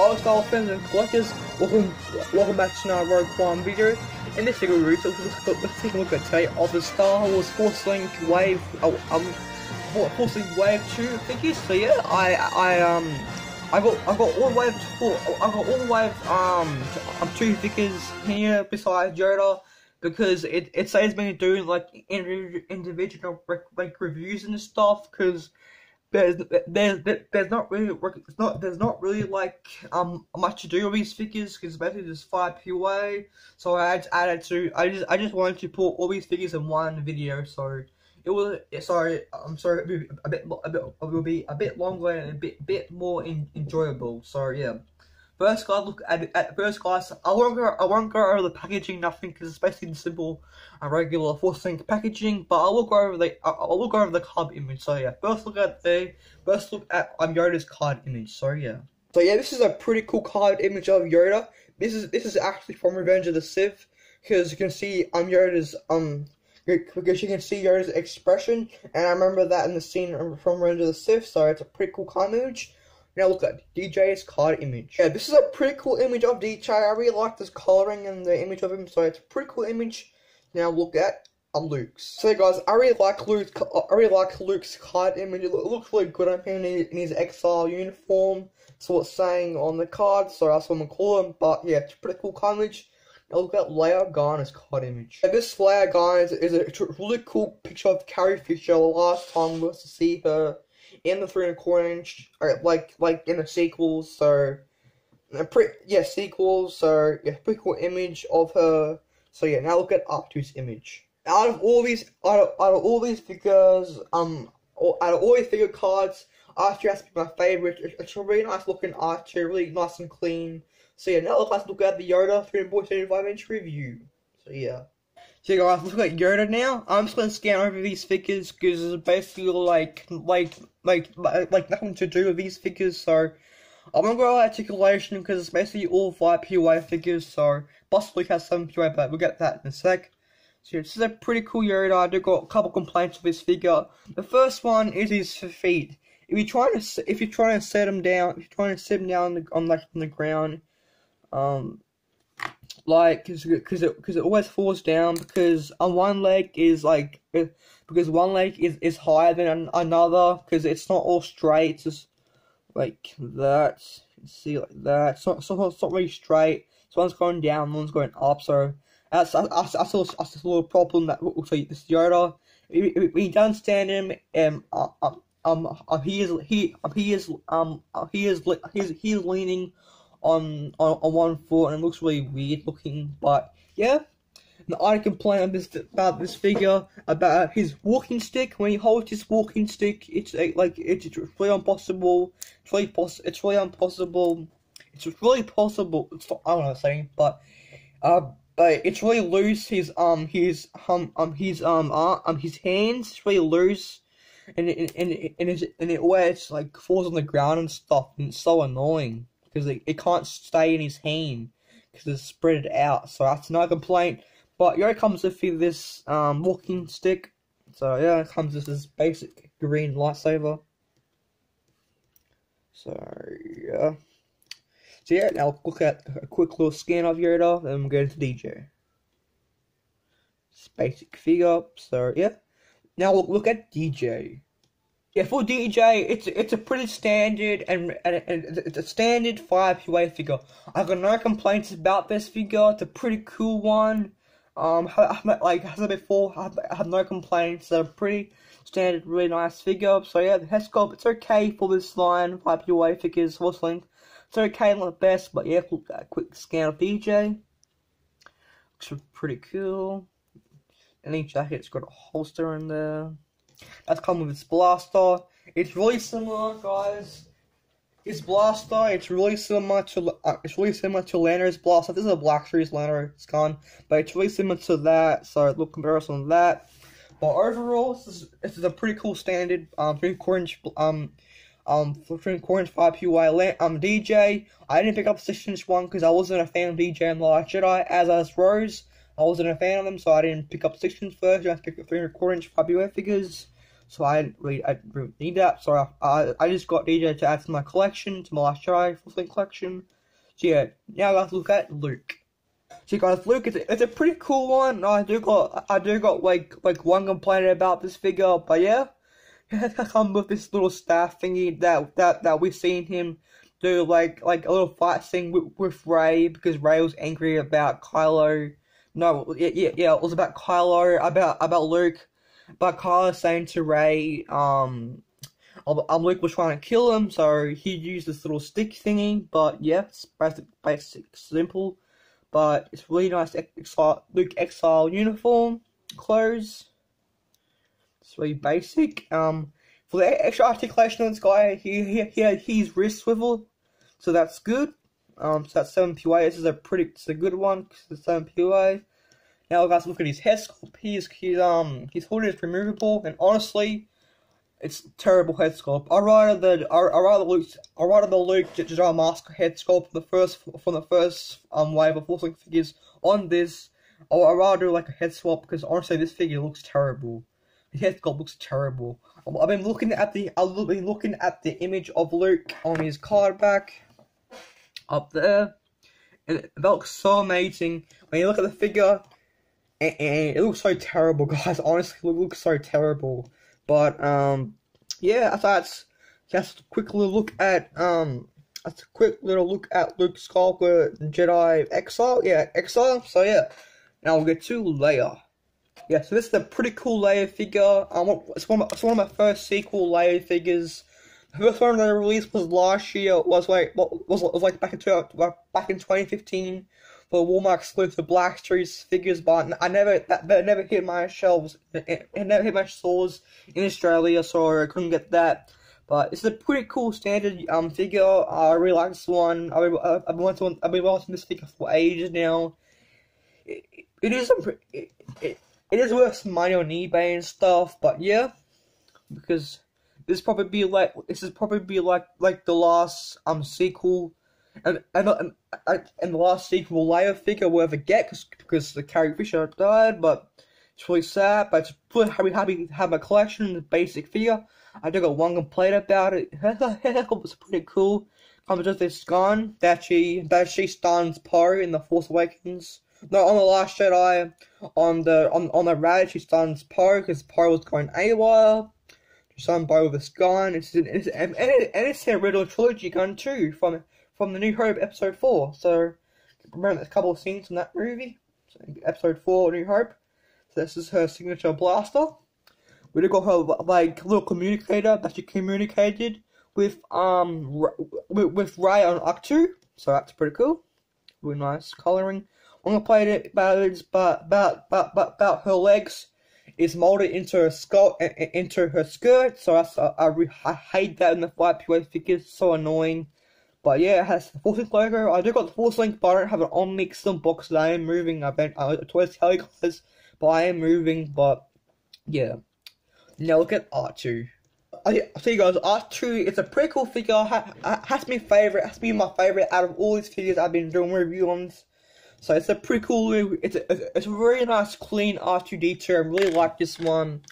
Hello Star fans and collectors, welcome welcome back to another Rogue Quan video. In this video review, let's, let's take a look at today of the Star Wars Force Link Wave oh, um Force Link Wave 2 figures. So yeah, I I um I got I got all wave four I got all wave um um two figures here besides Yoda because it it says me doing like individual like reviews and stuff because there's there's there's not really it's not there's not really like um much to do with these figures because basically there's five POA. So I just added to I just I just wanted to put all these figures in one video. So it was sorry I'm sorry a bit a bit it will be a bit longer and a bit bit more in, enjoyable. So yeah. First guys, look at, at first guys. I won't go. I won't go over the packaging, nothing, because it's basically the simple and regular Link packaging. But I will go over the. I, I will go over the card image. So yeah, first look at the. First look at um, Yoda's card image. So yeah. So yeah, this is a pretty cool card image of Yoda. This is this is actually from Revenge of the Sith, because you can see um Yoda's um because you can see Yoda's expression, and I remember that in the scene from Revenge of the Sith. So it's a pretty cool card image. Now look at DJ's card image. Yeah, this is a pretty cool image of DJ. I really like this coloring and the image of him, so it's a pretty cool image. Now look at a Luke's. So guys, I really like Luke's. I really like Luke's card image. It looks really good on him in his exile uniform. So it's saying on the card, so that's what I'm gonna call him. But yeah, it's a pretty cool card image. Now look at Leia Organa's card image. This Leia Organa is, is a really cool picture of Carrie Fisher. The last time we was to see her in the three and a quarter inch, or like like in the sequels. So, pretty yeah, sequels. So yeah, pretty cool image of her. So yeah, now look at R2's image. Out of all these, out of, out of all these figures, um, out of all these figure cards, R2 has to be my favorite. It's a really nice looking R2, really nice and clean. So yeah, now let's look at the Yoda 3.75 inch review. So yeah. So guys, look at Yoda now. I'm just gonna scan over these figures because it's basically like like like like nothing to do with these figures. So I'm gonna go articulation because it's basically all five POA figures. So possibly has some POA, but we'll get that in a sec. So this is a pretty cool Yoda. I do got a couple complaints with this figure. The first one is his feet. If you're trying to if you're trying to set him down, if you're trying to sit him down on the, on, like, on the ground, um, like because it because it always falls down because on one leg is like because one leg is is higher than another because it's not all straight it's just like that see like that it's not, it's not, it's not really straight. So one's going down one's going up so that's that's, that's, that's, a, little problem that we'll see this Yoda. We don't stand him um um um, he is he he is um he is he's he's leaning on, on on one foot and it looks really weird looking. But yeah, I complain about this about this figure about his walking stick. When he holds his walking stick, it's like it's, it's really impossible. It's really poss It's really impossible. It's really possible. It's not, I don't know what I'm saying, but uh, but it's really loose. His um his um um his um uh, um his hands it's really loose. And and and and, it, and it always like falls on the ground and stuff, and it's so annoying because it, it can't stay in his hand because it's spread out. So that's no complaint. But it comes with this um, walking stick. So yeah, it comes with this basic green lightsaber. So yeah. So yeah, now look at a quick little scan of Yoda, then we'll go into DJ. It's basic figure, so yeah. Now look, look at DJ. Yeah, for DJ, it's it's a pretty standard and, and, and it's a standard five POA figure. I got no complaints about this figure. It's a pretty cool one. Um, like I said before, I have, I no complaints. It's a pretty standard, really nice figure. So yeah, the head sculpt, it's okay for this line. Five POA figures, Force Link. It's okay, not the best, but yeah, a quick scan of DJ. Looks pretty cool. Any jacket's got a holster in there. That's come with its blaster. It's really similar, guys. It's blaster, it's really similar to uh, it's really similar to Lando's blaster. This is a Black Series Lando, it's gone, but it's really similar to that. So look comparison of that. But overall, this is, this is a pretty cool standard um three quarter inch um um three quarter inch five PY um DJ. I didn't pick up six inch one because I wasn't a fan of DJ and Last Jedi as as Rose. I wasn't a fan of them, so I didn't pick up 6 inch first. I picked up 3 quarter inch 5 UA figures. so I didn't really, I didn't really need that. So I, I, I just got DJ to add to my collection, to my Last Jedi Force Link collection. So yeah, now let's look at Luke. So guys, Luke, it's a, it's a pretty cool one. I do got, I do got like, like one complaint about this figure, but yeah, come with this little staff thingy that that that we've seen him do, like like a little fight scene with, with Rey because Rey was angry about Kylo. No, yeah, yeah, it was about Kylo, about about Luke, about Kylo saying to Rey, um, um, Luke was trying to kill him, so he used this little stick thingy. But yeah, it's basic, basic, simple but it's really nice exile, Luke Exile uniform clothes. It's really basic. Um, for the extra articulation on this guy, he he he had his wrist swivel, so that's good. Um, so that's seven POA. This is a pretty, it's a good one it's seven POA. Now, guys, look at his head sculpt. He's he's um his hood is removable, and honestly, it's terrible head sculpt. I rather the I, I rather Luke I rather the Luke Jedi Master head sculpt from the first from the first um wave of Force figures on this. Or I rather do like a head swap because honestly this figure looks terrible. The head sculpt looks terrible. I've been looking at the I've been looking at the image of Luke on his card back up there. And it looks so amazing. When you look at the figure, and, it looks so terrible, guys. Honestly, it looks so terrible. But um, yeah, I thought it's just a quick little look at um, that's a quick little look at Luke Skywalker Jedi Exile. Yeah, Exile. So yeah, now we'll get to Leia. Yeah, so this is a pretty cool Leia figure. Um, it's one of, it's one of my first sequel Leia figures. The first one that I released was last year. Was like was was like back in back in 2015 for Walmart exclusive Black Series figures, but I never that, that never hit my shelves. It, it never hit my stores in Australia, so I couldn't get that. But it's a pretty cool standard um figure. I really like this one. I've been, I've watching I've been watching this figure for ages now. It, it is it, it, it is worth some money on eBay and stuff, but yeah, because this probably be like this is probably be like like the last um sequel and and and, and the last sequel Leia figure we'll ever get cause, because the Carrie Fisher died, but it's really sad. But it's really happy, to have my collection, the basic figure. I do got one complaint about it. it was pretty cool. Comes just this gun that she that she stuns Poe in the Force Awakens. No, on the Last Jedi, on the on on the rad, she stuns Poe because Poe was going AWOL. She by with this gun. It's, it's, and, it, and it's original trilogy gun too from from the New Hope episode four. So remember a couple of scenes from that movie. So, episode four, New Hope. So this is her signature blaster. We got her like little communicator that she communicated with um with, with Rey on Ahch-To. So that's pretty cool. Really nice coloring. I'm gonna play it about about about about about her legs is molded into her skirt into her skirt. So that's I, I, I hate that in the five POA figures. So annoying. But yeah, it has the Force Link logo. I do got the Force Link, but I don't have it on me some boxes I am moving. I've been, I twice tell you guys, but I am moving. But yeah, now look at R2. I see you guys, R2, it's a pretty cool figure. Ha, has to be favorite. Has to be my favorite out of all these figures I've been doing review on. So it's a pretty cool. It's a, it's a very nice, clean R2D2. I really like this one.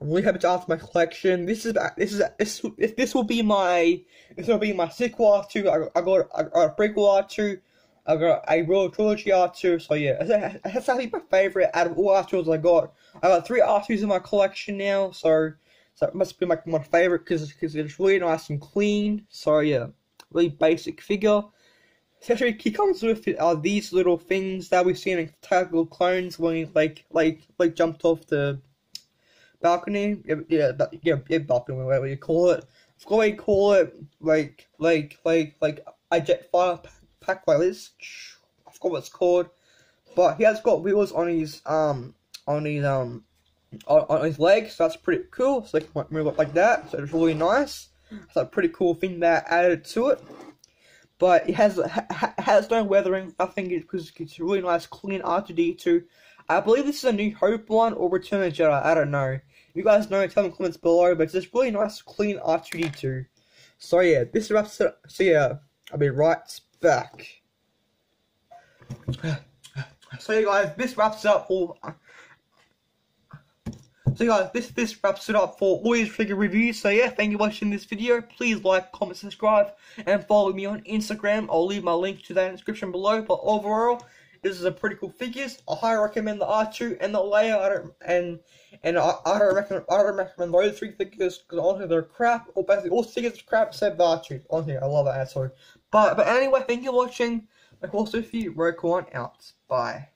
I'm really happy to add to my collection. This is this is this this will be my this will be my sequel to I, I got I got a prequel R2. I got a real trilogy R2. So yeah, that's actually my favorite out of all R2s I got. I got three R2s in my collection now, so so it must be my my favorite because because it's really nice and clean. So yeah, really basic figure. Especially he comes with uh, these little things that we've seen in Attack of the Clones when he like like like jumped off the balcony. Yeah, yeah, yeah, balcony, whatever you call it. I forgot what you call it. Like, like, like, like a jet fire pack like this. I forgot what it's called. But he has got wheels on his um on his um on, on his legs. So that's pretty cool. So they can move up like that. So it's really nice. It's a pretty cool thing that added to it. But it has ha, has no weathering, nothing because it's really nice, clean R2D2. I believe this is a New Hope one or Return of Jedi. I don't know If you guys know, tell me in the comments below, but it's just really nice, clean R2D2. So yeah, this wraps it up. So yeah, I'll be right back. So yeah guys, this wraps up all... So guys, this this wraps it up for Warriors figure reviews. So yeah, thank you for watching this video. Please like, comment, subscribe, and follow me on Instagram. I'll leave my link to that in the description below. But overall, this is a pretty cool figures. I highly recommend the R2 and the layout, and and I, I don't recommend I don't recommend those three figures because honestly they're crap. Or basically all figures are crap except the R2. Honestly, I love that. Sorry, but but anyway, thank you for watching. Like also, if you Rogue Quan out. Bye.